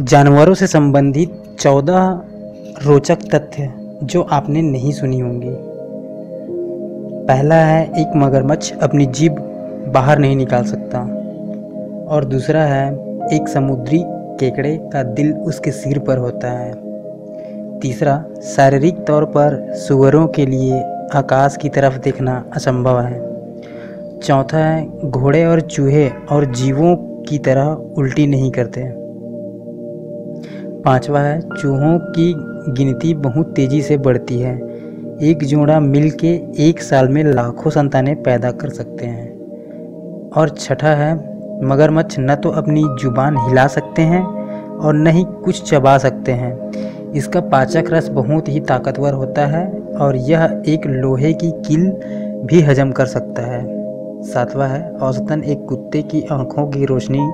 जानवरों से संबंधित चौदह रोचक तथ्य जो आपने नहीं सुनी होंगी। पहला है, एक मगरमच्छ अपनी जीभ बाहर नहीं निकाल सकता। और दूसरा है, एक समुद्री केकड़े का दिल उसके सिर पर होता है। तीसरा, शारीरिक तौर पर सुअरों के लिए आकाश की तरफ़ देखना असंभव है। चौथा है, घोड़े और चूहे और जीवों की तरह उल्टी नहीं करते। पांचवा है, चूहों की गिनती बहुत तेज़ी से बढ़ती है। एक जोड़ा मिल के एक साल में लाखों संतानें पैदा कर सकते हैं। और छठा है, मगरमच्छ न तो अपनी ज़ुबान हिला सकते हैं और न ही कुछ चबा सकते हैं। इसका पाचक रस बहुत ही ताकतवर होता है और यह एक लोहे की किल भी हजम कर सकता है। सातवां है, औसतन एक कुत्ते की आँखों की रोशनी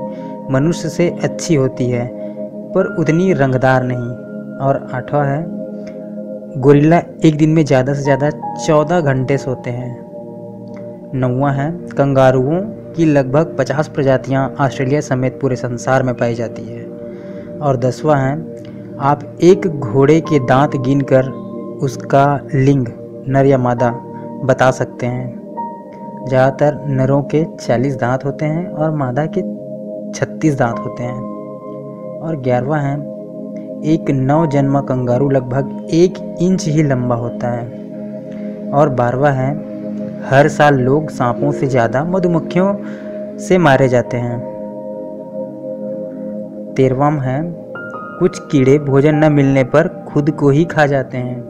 मनुष्य से अच्छी होती है। पर उतनी रंगदार नहीं। और आठवां है, गोरिल्ला एक दिन में ज़्यादा से ज़्यादा चौदह घंटे सोते हैं। नौवा है, कंगारुओं की लगभग पचास प्रजातियाँ ऑस्ट्रेलिया समेत पूरे संसार में पाई जाती है। और दसवां है, आप एक घोड़े के दांत गिनकर उसका लिंग, नर या मादा बता सकते हैं। ज़्यादातर नरों के 40 दांत होते हैं और मादा के 36 दांत होते हैं। और ग्यारहवा है, एक नव जन्मा कंगारू लगभग एक इंच ही लंबा होता है। और बारहवा है, हर साल लोग सांपों से ज़्यादा मधुमक्खियों से मारे जाते हैं। तेरहवाम है, कुछ कीड़े भोजन न मिलने पर खुद को ही खा जाते हैं।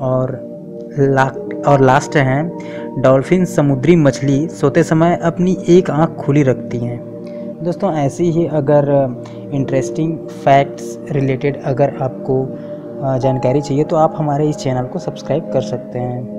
और ला और लास्ट हैं, डॉल्फिन समुद्री मछली सोते समय अपनी एक आँख खुली रखती हैं। दोस्तों, ऐसी ही अगर इंटरेस्टिंग फैक्ट्स रिलेटेड अगर आपको जानकारी चाहिए तो आप हमारे इस चैनल को सब्सक्राइब कर सकते हैं।